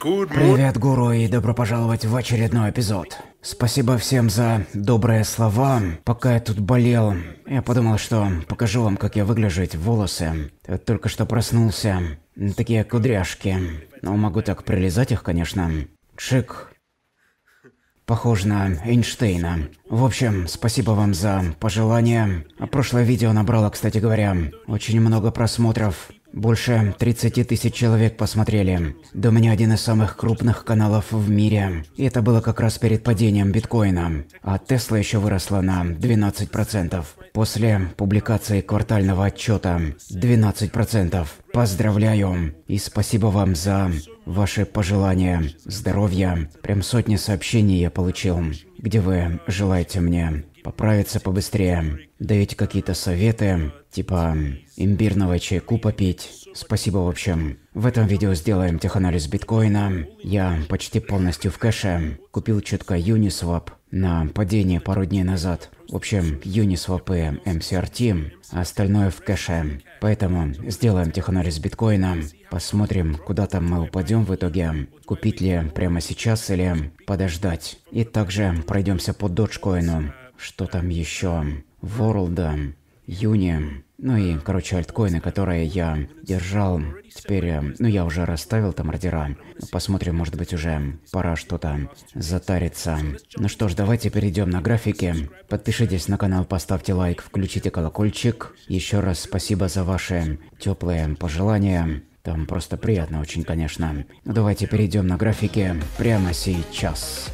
Привет, гуру, и добро пожаловать в очередной эпизод. Спасибо всем за добрые слова. Пока я тут болел, я подумал, что покажу вам, как я выгляжу, эти волосы. Я только что проснулся. Такие кудряшки. Ну, могу так прилизать их, конечно. Чик. Похож на Эйнштейна. В общем, спасибо вам за пожелания. А прошлое видео набрало, кстати говоря, очень много просмотров. Больше 30 тысяч человек посмотрели. У меня один из самых крупных каналов в мире. И это было как раз перед падением биткоина. А Тесла еще выросла на 12%. После публикации квартального отчета 12%. Поздравляю. И спасибо вам за ваши пожелания. Здоровья. Прям сотни сообщений я получил, где вы желаете мне поправиться побыстрее. Даете какие-то советы, типа имбирного чайку попить. Спасибо в общем. В этом видео сделаем теханализ биткоина. Я почти полностью в кэше. Купил четко Uniswap на падение пару дней назад. В общем, Uniswap и MCRT, а остальное в кэше. Поэтому сделаем теханализ биткоина. Посмотрим, куда там мы упадем в итоге. Купить ли прямо сейчас или подождать. И также пройдемся по доджкоину. Что там еще? World, Юни, ну и, короче, альткоины, которые я держал. Теперь, э, ну я уже расставил там ордера. Посмотрим, может быть уже пора что-то затариться. Ну что ж, давайте перейдем на графики. Подпишитесь на канал, поставьте лайк, включите колокольчик. Еще раз спасибо за ваши теплые пожелания. Там просто приятно очень, конечно. Ну давайте перейдем на графики прямо сейчас.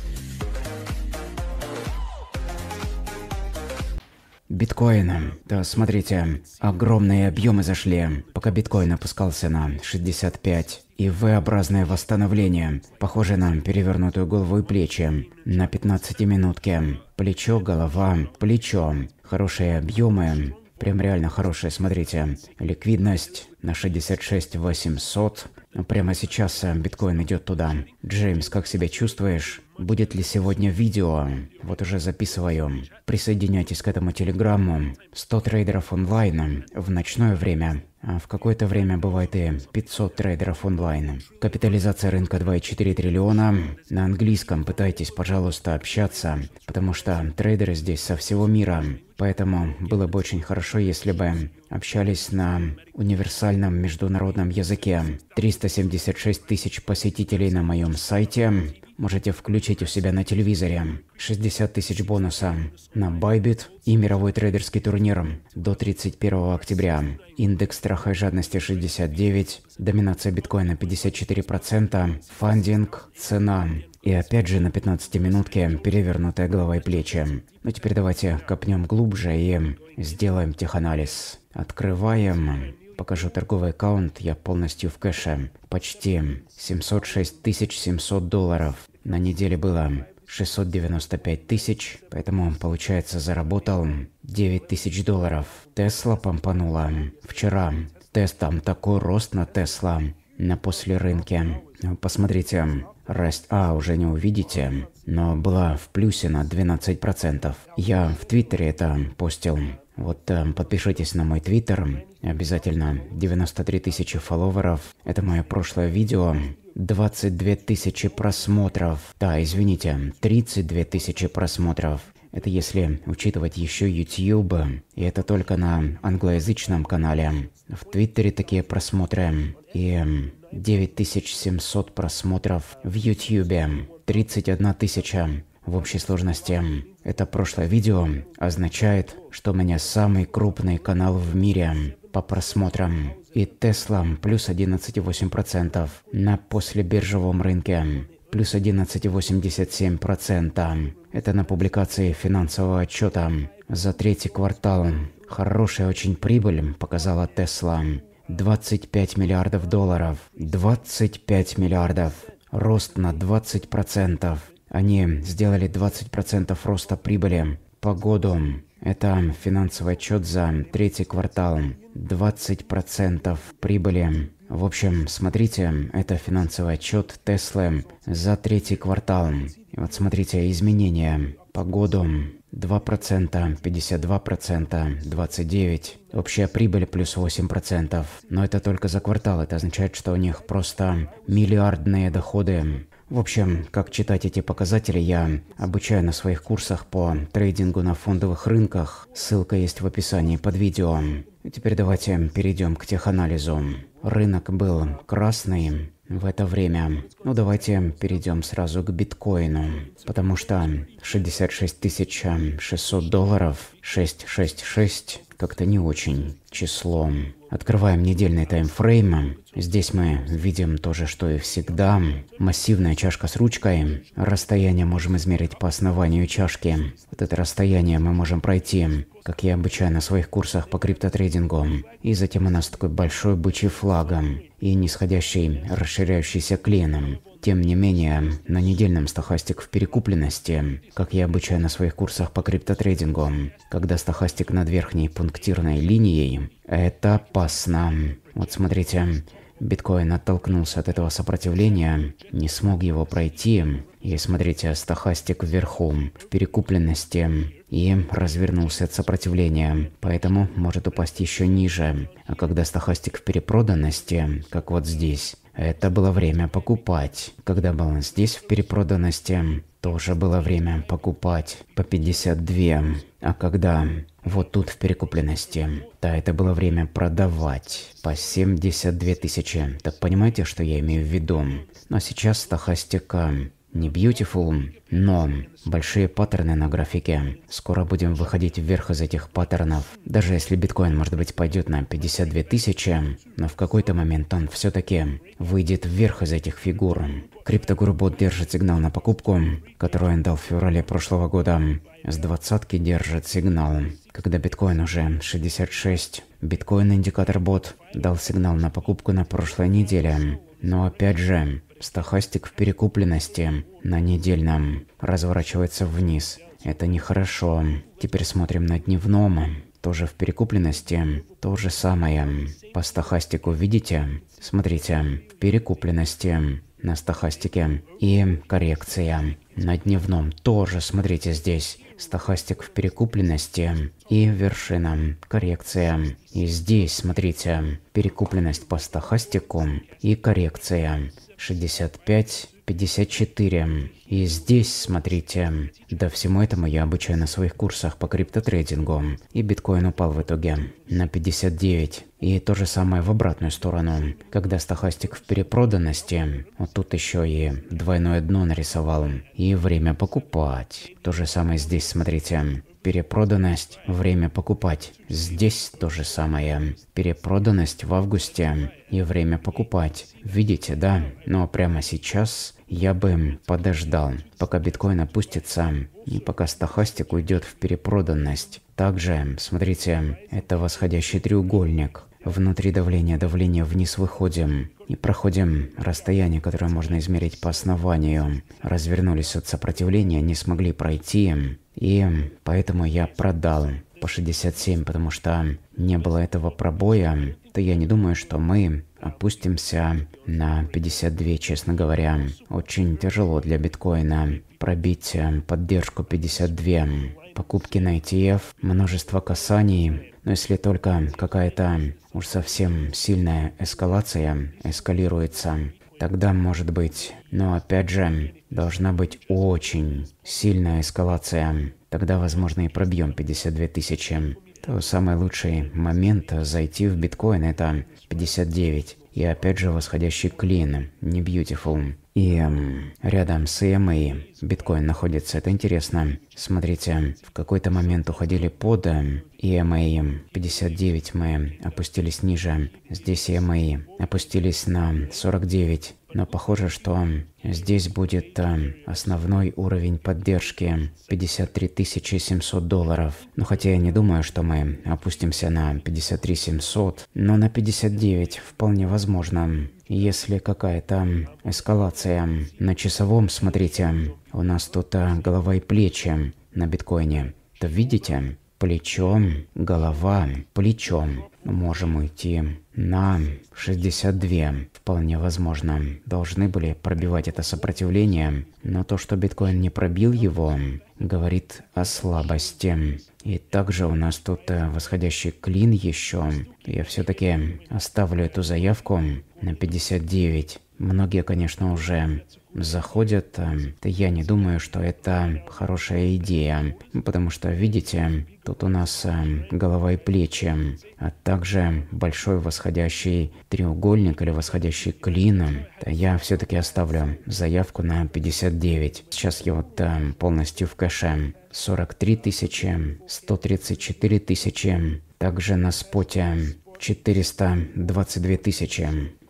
Биткоин. Да, смотрите, огромные объемы зашли, пока биткоин опускался на 65. И V-образное восстановление, похоже на перевернутую голову и плечи, на 15 минутке. Плечо, голова, плечо. Хорошие объемы, прям реально хорошие, смотрите. Ликвидность на 66 800. Прямо сейчас биткоин идет туда. Джеймс, как себя чувствуешь? Будет ли сегодня видео? Вот уже записываю. Присоединяйтесь к этому телеграмму. 100 трейдеров онлайн в ночное время. А в какое-то время бывает и 500 трейдеров онлайн. Капитализация рынка 2,4 триллиона. На английском пытайтесь, пожалуйста, общаться, потому что трейдеры здесь со всего мира. Поэтому было бы очень хорошо, если бы общались на универсальном международном языке. 376 тысяч посетителей на моем сайте можете включить у себя на телевизоре. 60 тысяч бонуса на Bybit и мировой трейдерский турнир до 31 октября. Индекс страха и жадности 69, доминация биткоина 54%, фандинг, цена. И опять же на 15 минутке перевернутая голова и плечи. Ну теперь давайте копнем глубже и сделаем теханализ. Открываем Покажу торговый аккаунт, я полностью в кэше. Почти 706 700 долларов. На неделе было 695 тысяч, поэтому, получается, заработал 9 тысяч долларов. Тесла помпанула. Вчера тест там такой рост на Тесла на после рынке. Посмотрите, раст... А, уже не увидите, но была в плюсе на 12%. Я в Твиттере это постил. Вот э, подпишитесь на мой твиттер, обязательно 93 тысячи фолловеров. Это мое прошлое видео. 22 тысячи просмотров. Да, извините, 32 тысячи просмотров. Это если учитывать еще YouTube, и это только на англоязычном канале. В Твиттере такие просмотры. И 9700 просмотров в YouTube. 31 тысяча в общей сложности, это прошлое видео означает, что у меня самый крупный канал в мире по просмотрам. И Tesla плюс 11,8% на послебиржевом рынке. Плюс 11,87%. Это на публикации финансового отчета за третий квартал. Хорошая очень прибыль показала Tesla. 25 миллиардов долларов. 25 миллиардов. Рост на 20%. Они сделали 20% роста прибыли по году. Это финансовый отчет за третий квартал. 20% прибыли. В общем, смотрите, это финансовый отчет Теслы за третий квартал. И вот смотрите, изменения по году. 2%, 52%, 29%. Общая прибыль плюс 8%. Но это только за квартал. Это означает, что у них просто миллиардные доходы. В общем, как читать эти показатели, я обучаю на своих курсах по трейдингу на фондовых рынках. Ссылка есть в описании под видео. И теперь давайте перейдем к теханализу. Рынок был красный, в это время. Ну давайте перейдем сразу к биткоину, потому что 66 600 долларов, 666 как-то не очень число. Открываем недельный таймфрейм. Здесь мы видим то же, что и всегда. Массивная чашка с ручкой. Расстояние можем измерить по основанию чашки. Вот это расстояние мы можем пройти, как я обучаю на своих курсах по криптотрейдингу. И затем у нас такой большой бычий флаг и нисходящий расширяющийся клином. Тем не менее, на недельном стохастик в перекупленности, как я обучаю на своих курсах по криптотрейдингу, когда стохастик над верхней пунктирной линией, это опасно. Вот смотрите, биткоин оттолкнулся от этого сопротивления, не смог его пройти, и смотрите, стохастик вверху, в перекупленности, и развернулся от сопротивления, поэтому может упасть еще ниже. А когда стохастик в перепроданности, как вот здесь, это было время покупать. Когда был здесь в перепроданности, тоже было время покупать по 52. А когда вот тут в перекупленности, да, это было время продавать по 72 тысячи. Так понимаете, что я имею в виду? Но сейчас стахастика не beautiful, но большие паттерны на графике. Скоро будем выходить вверх из этих паттернов. Даже если биткоин, может быть, пойдет на 52 тысячи, но в какой-то момент он все-таки выйдет вверх из этих фигур. Криптогурбот держит сигнал на покупку, который он дал в феврале прошлого года. С двадцатки держит сигнал. Когда биткоин уже 66, биткоин-индикатор бот дал сигнал на покупку на прошлой неделе. Но опять же, Стахастик в перекупленности на недельном разворачивается вниз. Это нехорошо. Теперь смотрим на дневном. Тоже в перекупленности. То же самое. По стахастику видите? Смотрите. В перекупленности на стахастике. И коррекция. На дневном тоже, смотрите здесь. Стахастик в перекупленности и вершина, коррекция. И здесь, смотрите, перекупленность по стахастику и коррекция. 65, 54. И здесь, смотрите, да всему этому я обучаю на своих курсах по криптотрейдингу. И биткоин упал в итоге на 59. И то же самое в обратную сторону. Когда стахастик в перепроданности, вот тут еще и двойное дно нарисовал. И время покупать. То же самое здесь, смотрите перепроданность, время покупать. Здесь то же самое. Перепроданность в августе и время покупать. Видите, да? Но прямо сейчас я бы подождал, пока биткоин опустится и пока стахастик уйдет в перепроданность. Также, смотрите, это восходящий треугольник. Внутри давления, давление вниз выходим и проходим расстояние, которое можно измерить по основанию. Развернулись от сопротивления, не смогли пройти. И поэтому я продал по 67, потому что не было этого пробоя, то я не думаю, что мы опустимся на 52, честно говоря. Очень тяжело для биткоина пробить поддержку 52. Покупки на ETF, множество касаний, но если только какая-то уж совсем сильная эскалация эскалируется, тогда может быть. Но опять же, должна быть очень сильная эскалация. Тогда, возможно, и пробьем 52 тысячи. То самый лучший момент зайти в биткоин это 59. И опять же восходящий клин, не beautiful. И эм, рядом с EMA биткоин находится. Это интересно. Смотрите, в какой-то момент уходили под EMA 59, мы опустились ниже. Здесь EMA опустились на 49. Но похоже, что здесь будет э, основной уровень поддержки 53 700 долларов. Но хотя я не думаю, что мы опустимся на 53 700, но на 59 вполне возможно. Если какая-то эскалация на часовом, смотрите, у нас тут э, голова и плечи на биткоине, то видите, плечо, голова, плечо. Можем уйти на 62. Вполне возможно. Должны были пробивать это сопротивление, но то, что биткоин не пробил его, говорит о слабости. И также у нас тут э, восходящий клин еще. Я все-таки оставлю эту заявку на 59. Многие, конечно, уже заходят. Э, я не думаю, что это хорошая идея, потому что, видите, тут у нас э, голова и плечи, а также большой восходящий треугольник или восходящий клин. Я все-таки оставлю заявку на 59. Сейчас я вот э, полностью в кэше. 43 тысячи, 134 тысячи, также на споте 422 тысячи.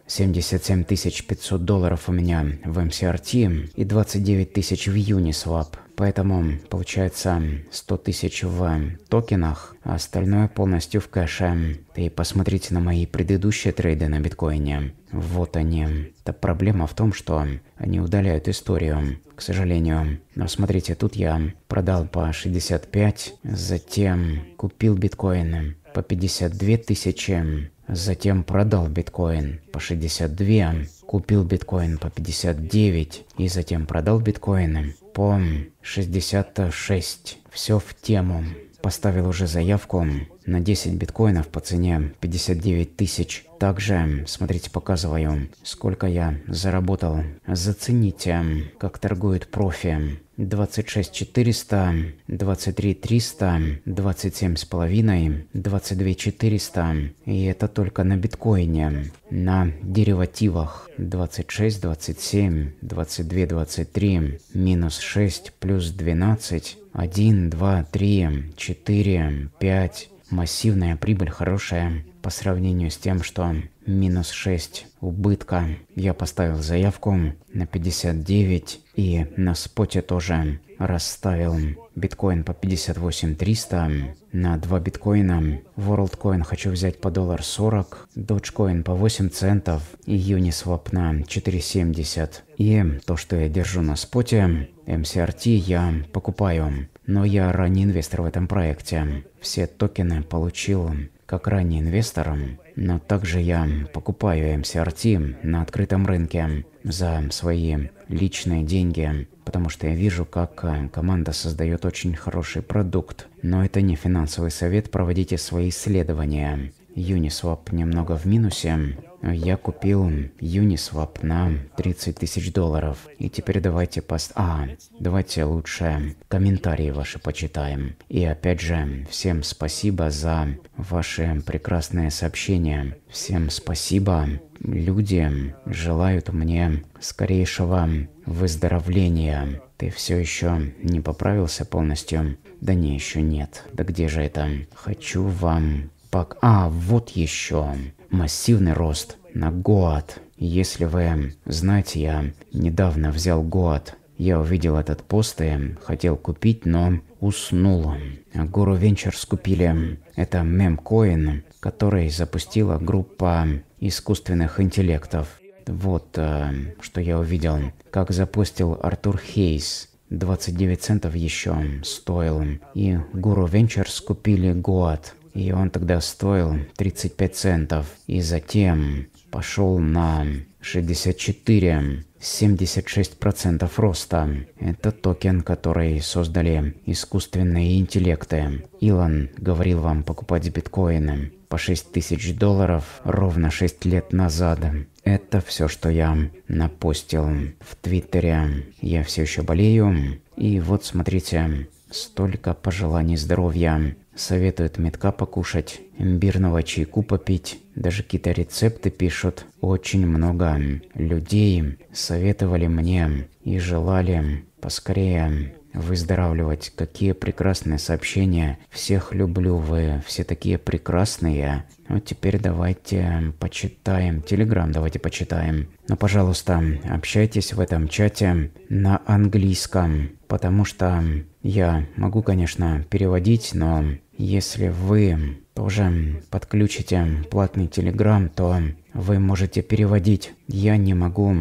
77 500 долларов у меня в MCRT и 29 тысяч в Uniswap. Поэтому получается 100 тысяч в токенах, а остальное полностью в кэше. И посмотрите на мои предыдущие трейды на биткоине. Вот они. Ta проблема в том, что они удаляют историю, к сожалению. Но смотрите, тут я продал по 65, затем купил биткоин по 52 тысячи, Затем продал биткоин по 62, купил биткоин по 59 и затем продал биткоины по 66. Все в тему. Поставил уже заявку на 10 биткоинов по цене 59 тысяч. Также, смотрите, показываю, сколько я заработал. Зацените, как торгует профи. 26 400, 23 300, 27 с половиной, 22 400. И это только на биткоине. На деривативах 26, 27, 22, 23, минус 6, плюс 12, 1, 2, 3, 4, 5, Массивная прибыль хорошая по сравнению с тем, что минус 6 убытка. Я поставил заявку на 59 и на споте тоже расставил биткоин по 58 300 на 2 биткоина. WorldCoin хочу взять по доллар 40, Dogecoin по 8 центов и Uniswap на 4,70. И то, что я держу на споте, MCRT я покупаю. Но я ранний инвестор в этом проекте. Все токены получил как ранний инвестор, но также я покупаю MCRT на открытом рынке за свои личные деньги, потому что я вижу, как команда создает очень хороший продукт. Но это не финансовый совет, проводите свои исследования. Uniswap немного в минусе, я купил Uniswap на 30 тысяч долларов. И теперь давайте пост... А, давайте лучше комментарии ваши почитаем. И опять же, всем спасибо за ваши прекрасные сообщения. Всем спасибо. Люди желают мне скорейшего выздоровления. Ты все еще не поправился полностью? Да не, еще нет. Да где же это? Хочу вам... Пок... А, вот еще массивный рост на год. Если вы знаете, я недавно взял год. Я увидел этот пост и хотел купить, но уснул. Гуру Венчерс купили. Это мемкоин, который запустила группа искусственных интеллектов. Вот э, что я увидел. Как запустил Артур Хейс. 29 центов еще стоил. И Гуру Венчерс купили год. И он тогда стоил 35 центов. И затем пошел на 64. 76% роста. Это токен, который создали искусственные интеллекты. Илон говорил вам покупать биткоины по 6 тысяч долларов ровно 6 лет назад. Это все, что я напостил в Твиттере. Я все еще болею. И вот смотрите, столько пожеланий здоровья. Советуют метка покушать, имбирного чайку попить, даже какие-то рецепты пишут. Очень много людей советовали мне и желали поскорее выздоравливать. Какие прекрасные сообщения. Всех люблю, вы все такие прекрасные. Вот теперь давайте почитаем. Телеграм давайте почитаем. Но, пожалуйста, общайтесь в этом чате на английском, потому что я могу, конечно, переводить, но если вы тоже подключите платный телеграм, то вы можете переводить. Я не могу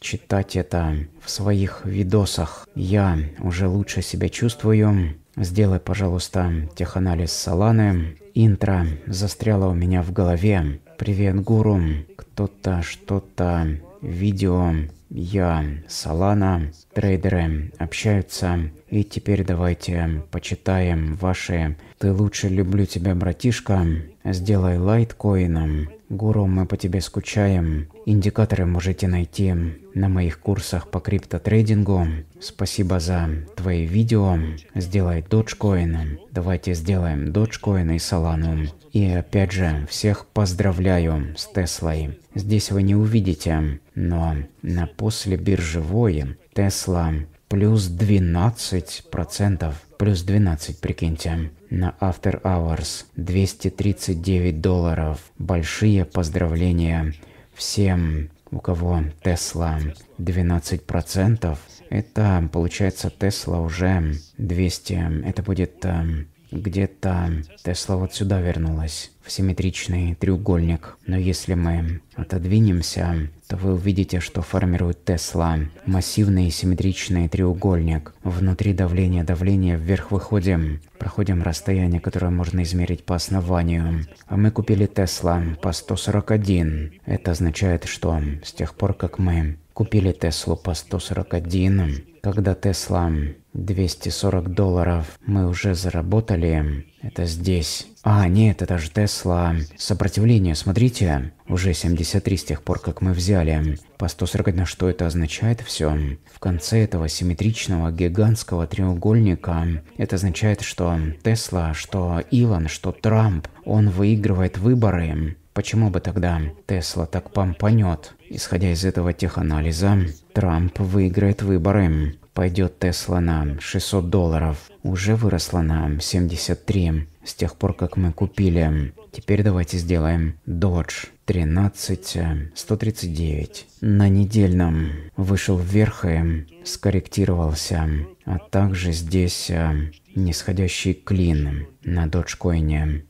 читать это в своих видосах. Я уже лучше себя чувствую, Сделай, пожалуйста, теханализ Соланы. Интро застряло у меня в голове. Привет, гуру. Кто-то, что-то, видео. Я, Солана, трейдеры общаются. И теперь давайте почитаем ваши «Ты лучше люблю тебя, братишка», «Сделай лайткоином», «Гуру, мы по тебе скучаем». Индикаторы можете найти на моих курсах по криптотрейдингу. Спасибо за твои видео. Сделай Dogecoin. Давайте сделаем Dogecoin и Solana. И опять же, всех поздравляю с Теслой. Здесь вы не увидите, но на после биржевой Тесла плюс 12%, плюс 12, прикиньте, на After Hours 239 долларов. Большие поздравления всем, у кого Тесла 12%. Это получается Тесла уже 200, это будет эм, где-то Тесла вот сюда вернулась, в симметричный треугольник. Но если мы отодвинемся, то вы увидите, что формирует Тесла массивный симметричный треугольник. Внутри давления давления вверх выходим, проходим расстояние, которое можно измерить по основанию. А мы купили Тесла по 141. Это означает, что с тех пор, как мы купили Теслу по 141, когда Тесла 240 долларов мы уже заработали. Это здесь. А, нет, это же Тесла. Сопротивление, смотрите. Уже 73 с тех пор, как мы взяли. По 140 на что это означает все? В конце этого симметричного гигантского треугольника это означает, что Тесла, что Илон, что Трамп, он выигрывает выборы. Почему бы тогда Тесла так помпанет? Исходя из этого теханализа, Трамп выиграет выборы. Пойдет Тесла на 600 долларов. Уже выросла на 73 с тех пор, как мы купили. Теперь давайте сделаем Dodge 13 139. На недельном вышел вверх и скорректировался. А также здесь э, нисходящий клин на Dogecoin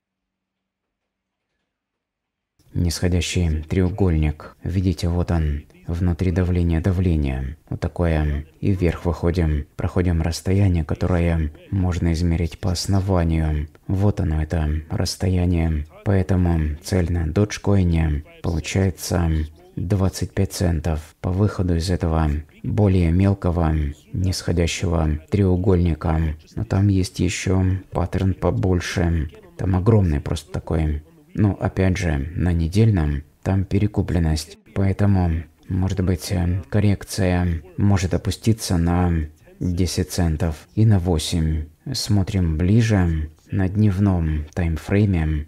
нисходящий треугольник. Видите, вот он, внутри давления давление. Вот такое. И вверх выходим, проходим расстояние, которое можно измерить по основанию. Вот оно, это расстояние. Поэтому цель на Dogecoin получается 25 центов по выходу из этого более мелкого нисходящего треугольника. Но там есть еще паттерн побольше. Там огромный просто такой ну, опять же, на недельном там перекупленность, поэтому, может быть, э, коррекция может опуститься на 10 центов и на 8. Смотрим ближе на дневном таймфрейме.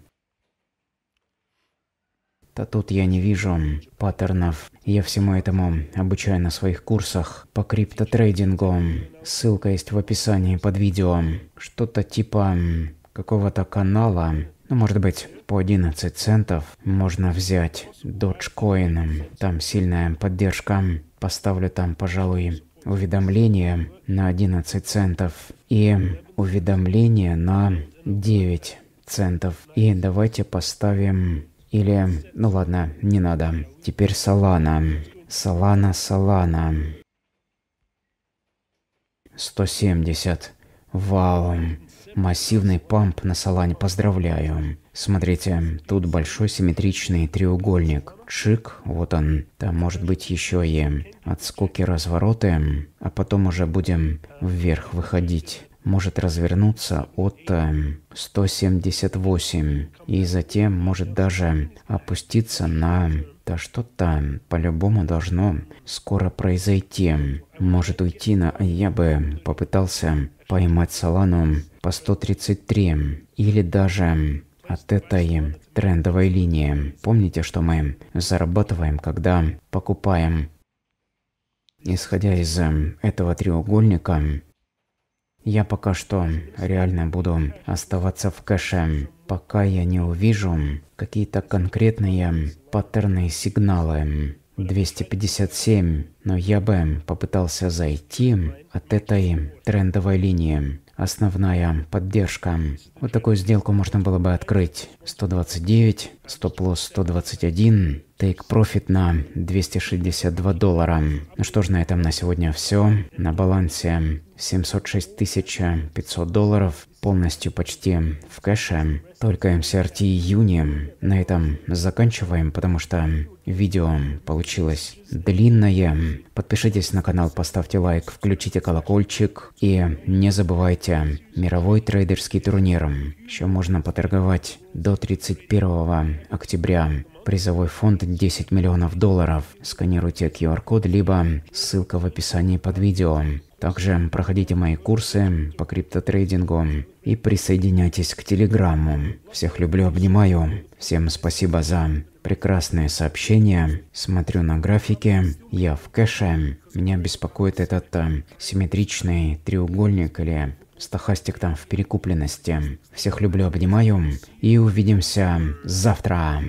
То тут я не вижу паттернов. Я всему этому обучаю на своих курсах по криптотрейдингу. Ссылка есть в описании под видео. Что-то типа какого-то канала ну, может быть, по 11 центов можно взять Dogecoin. Там сильная поддержка. Поставлю там, пожалуй, уведомление на 11 центов и уведомление на 9 центов. И давайте поставим... Или... Ну ладно, не надо. Теперь Solana. Solana, Solana. 170. Вау. Массивный памп на салане, поздравляю. Смотрите, тут большой симметричный треугольник. Чик, вот он. Там может быть еще и отскоки развороты, а потом уже будем вверх выходить. Может развернуться от 178 эм, и затем может даже опуститься на да что-то по-любому должно скоро произойти. Может уйти на... Я бы попытался поймать Солану по 133 или даже от этой трендовой линии. Помните, что мы зарабатываем, когда покупаем. Исходя из этого треугольника, я пока что реально буду оставаться в кэше, пока я не увижу какие-то конкретные паттерны сигналы. 257, но я бы попытался зайти от этой трендовой линии. Основная поддержка. Вот такую сделку можно было бы открыть. 129, стоп-лосс 121, Take Profit на 262 доллара. Ну что ж, на этом на сегодня все. На балансе 706 500 долларов, полностью почти в кэше. Только MCRT июне. На этом заканчиваем, потому что видео получилось длинное. Подпишитесь на канал, поставьте лайк, включите колокольчик и не забывайте мировой трейдерский турнир. Еще можно поторговать до 31 октября. Призовой фонд 10 миллионов долларов. Сканируйте QR-код, либо ссылка в описании под видео. Также проходите мои курсы по криптотрейдингу и присоединяйтесь к телеграмму. Всех люблю, обнимаю. Всем спасибо за прекрасные сообщения. Смотрю на графики. Я в кэше. Меня беспокоит этот э, симметричный треугольник или стахастик там в перекупленности. Всех люблю, обнимаю. И увидимся завтра.